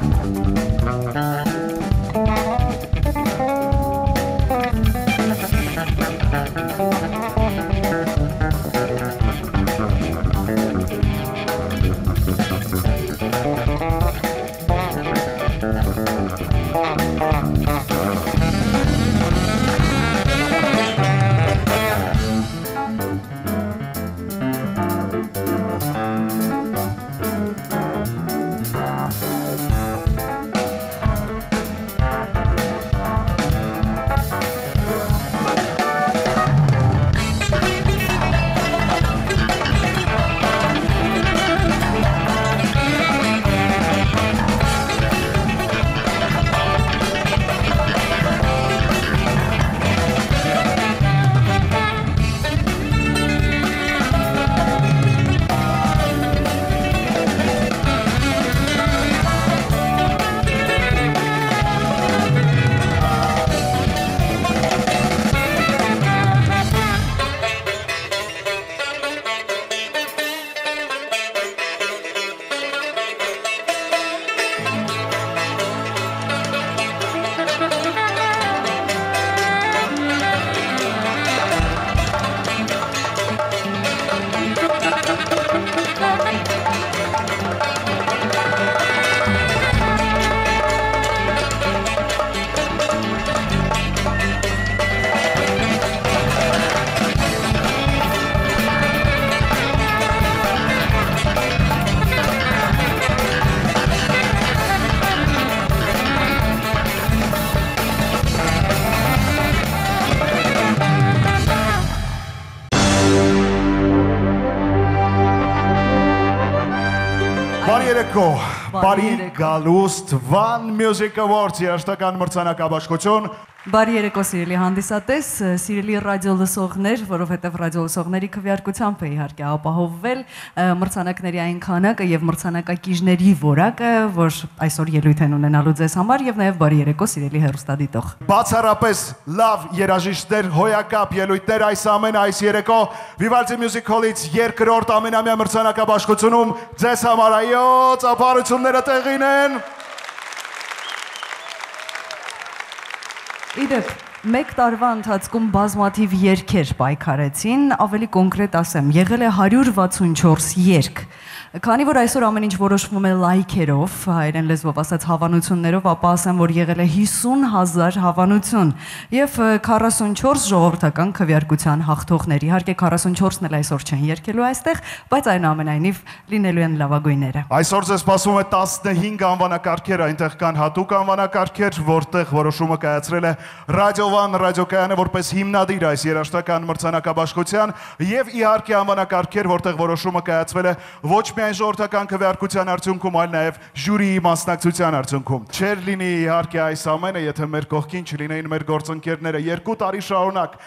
Thank երեկո, բարի գալուստ One Music Awards երաշտական մրցանակաբաշխություն Բարի երեկո սիրելի հանդիսատես, սիրելի ռադիո լսողներ, որովհետև ռադիո լսողների քվեարկությամբ է իհարկե ապահովվել մրցանակների այն քանակը եւ մրցանակակիրների որակը, որ այսօր ելույթ են ունենալու ձեզ համար եւ նաեւ բարի երեկո սիրելի հերոստադիտող։ Բացառապես լավ երաժիշտներ, հոյակապ ելույթներ այս ամեն այս երեկո Vivaldi Music Hall-ից երկրորդ ամենամյա մրցանակաբաշխությունում ձեզ համար այո, ծափարությունները տեղին են։ Իդեպ Մեկ տարվա ընթացքում բազմաթիվ երգեր պայքարեցին, ավելի կոնկրետ ասեմ, եղել է 164 երգ։ Քանի որ այսօր ամեն ինչ որոշվում է լայքերով, հայերեն լեզվով ասած հավանություններով, ապա ասեմ, որ եղել է 50000 հավանություն եւ ը, 44 ժողովրդական քվեարկության հաղթողներ։ Իհարկե 44-ն էլ այսօր չեն երգելու այստեղ, բայց այնուամենայնիվ լինելու են լավագույնները։ Այսօր ձեզ սպասում է 15 անվանակարգեր, այնտեղ կան հատուկ անվանակարգեր, որտեղ որոշումը կայացրել է Ռադիովան ռադիոկայանը որպես հիմնադիր այս երաշտական մրցանակաբաշխության եւ իհարկե անվանակարգեր, որտեղ որոշումը կայացվել է ոչ միայն ժողովրդական քվեարկության արդյունքում, այլ նաեւ ժյուրիի մասնակցության արդյունքում։ Չեր լինի իհարկե այս ամենը, եթե մեր կողքին չլինեին մեր գործընկերները երկու տարի շարունակ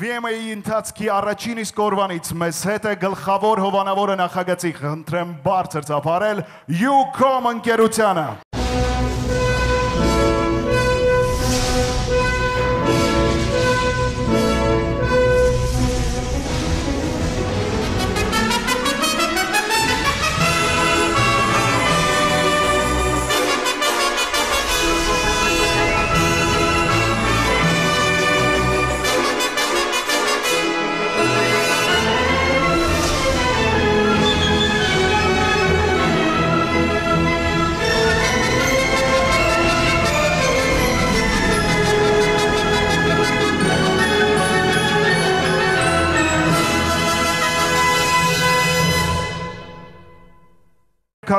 VMA-ի ընթացքի առաջին իսկ օրվանից մեզ հետ է գլխավոր հովանավորը նախագծի խնդրեմ բարձր ծափարել Ucom ընկերությանը։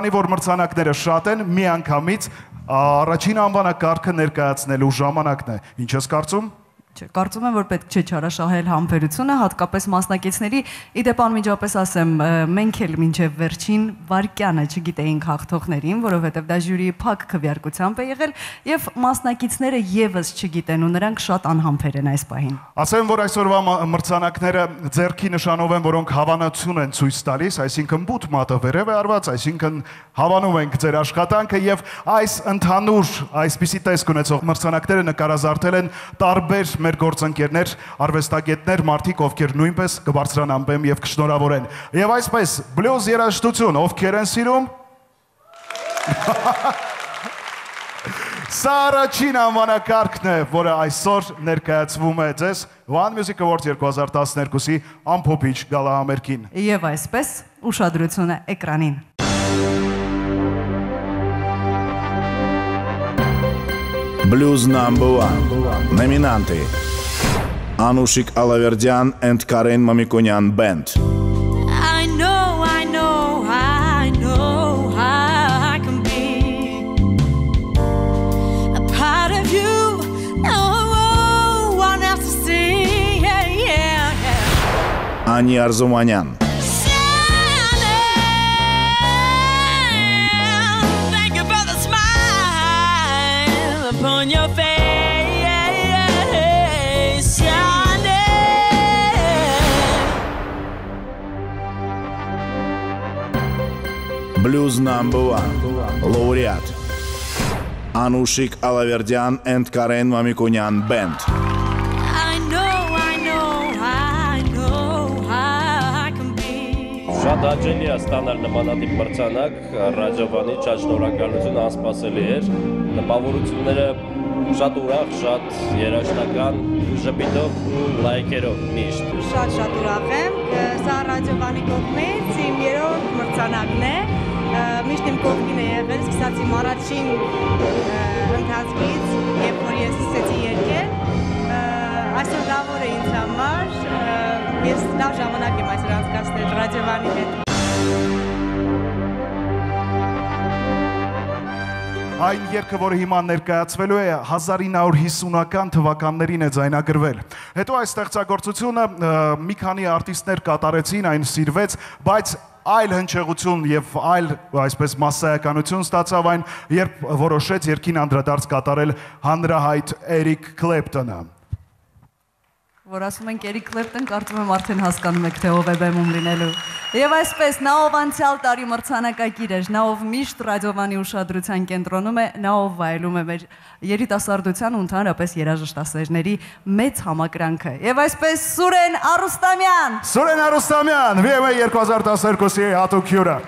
Քանի որ մրցանակները շատ են, միանգամից առաջին անվանակարգը ներկայացնելու ժամանակն է։ Ինչ ես կարծում։ Չէ, կարծում եմ, որ պետք չէ չարաշահել համբերությունը, հատկապես մասնակիցների։ Իդեպ անմիջապես ասեմ, մենք էլ մինչև վերջին վարկյանը չգիտեինք հաղթողներին, որովհետև դա ժյուրիի փակ քվեարկությամբ է եղել, եւ մասնակիցները եւս չգիտեն ու նրանք շատ անհամբեր են այս պահին։ Ասեմ, որ այսօրվա մրցանակները ձերքի նշանով են, որոնք հավանություն են ցույց տալիս, այսինքն բութ մատը վերև է արված, այսինքն հավանում ենք ձեր աշխատանքը եւ այս ընդհանուր այսպիսի տեսք ունեցող մրցանակները նկարազարդել են տարբեր մեր գործընկերներ, արվեստագետներ, մարդիկ, ովքեր նույնպես կբարձրանան եւ կշնորհավորեն։ Եվ այսպես, բլյուզ երաժշտություն, ովքեր են սիրում Սա առաջին անվանակարգն է, որը այսօր ներկայացվում է ձեզ One Music Awards 2012-ի ամփոփիչ գալահամերգին։ Եվ այսպես ուշադրությունը էկրանին։ Блюз Number One. Номинанты. Анушик Алавердян и Карен Мамикунян Бенд. Ани Арзуманян. I know, I know, I know how I can be. Շատ հաճելի է ստանալ նմանատիպ մրցանակ, ռադիովանի շատ շնորհակալություն անսպասելի էր։ Տպավորությունները շատ ուրախ, շատ երաժշտական, ժպիտով ու լայքերով միշտ։ շատ շատ ուրախ եմ։ Սա ռադիովանի կողմից իմ երրորդ մրցանակն է։ Միշտ իմ կողքին է եղել, սկսած իմ առաջին ընթացքից, երբ որ ես սկսեցի երգել։ Ը, Այսօր լավ օր է ինձ համար։ Ես լավ ժամանակ եմ այսօր անցկացնել ռադիովանի հետ։ Այն երգը, որը հիմա ներկայացվելու է 1950-ական թվականներին է ձայնագրվել։ Հետո այս ստեղծագործությունը մի քանի արտիստներ կատարեցին, այն սիրվեց, բայց այլ հնչեղություն եւ այլ այսպես massայականություն ստացավ այն, երբ որոշեց երկին անդրադարձ կատարել հանրահայտ Էրիկ Քլեպտոնը։ Որ ասում են Կերի Կլեպտոն, կարծում եմ արդեն հասկանում եք, թե ով է բեմում լինելու։ Եվ այսպես, նա ով անցյալ տարի մրցանակակիր էր, նա ով միշտ ռադիովանի ուշադրության կենտրոնում է, նա ով վայելում է մեր երիտասարդության ու ընդհանրապես երաժշտասերների մեծ համակրանքը։ Եվ այսպես Սուրեն Արուստամյան Սուրեն Արուստամյան, VMA 2012-ի հատուկ հյուրը։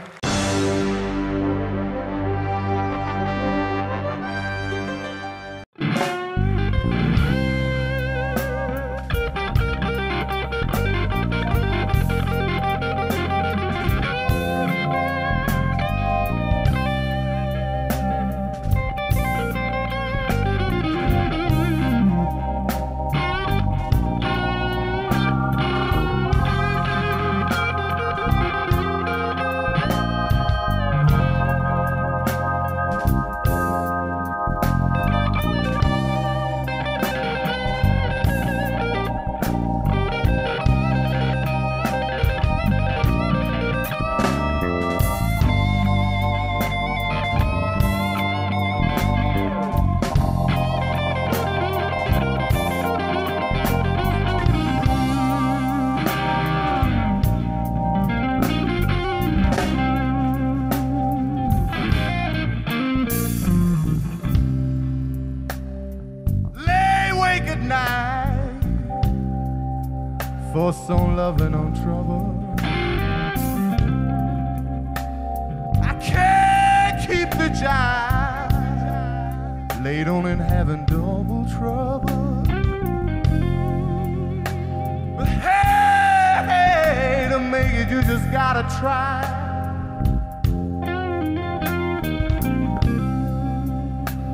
try.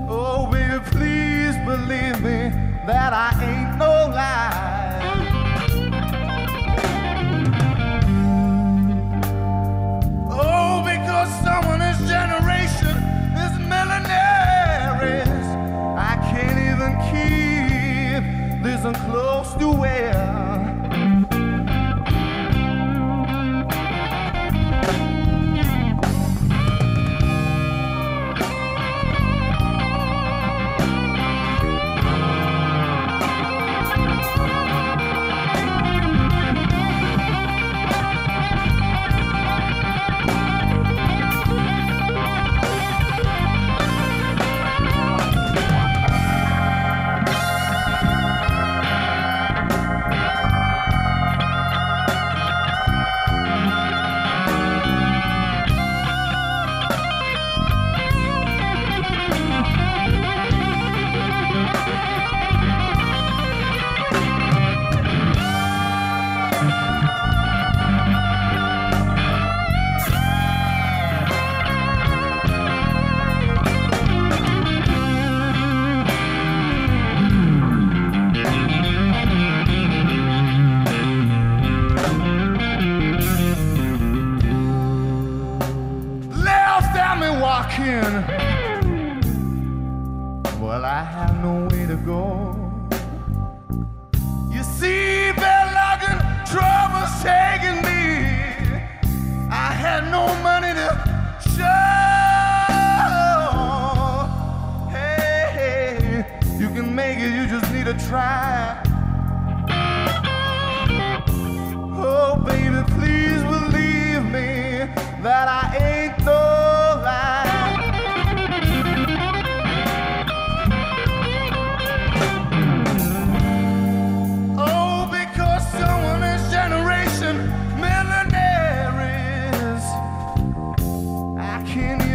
Oh, baby, please believe me that I ain't no lie. Oh, because someone this generation is millionaires. I can't even keep this close to where. try. Oh, baby, please believe me that I ain't no lie. Oh, because someone in generation millionaires, I can't.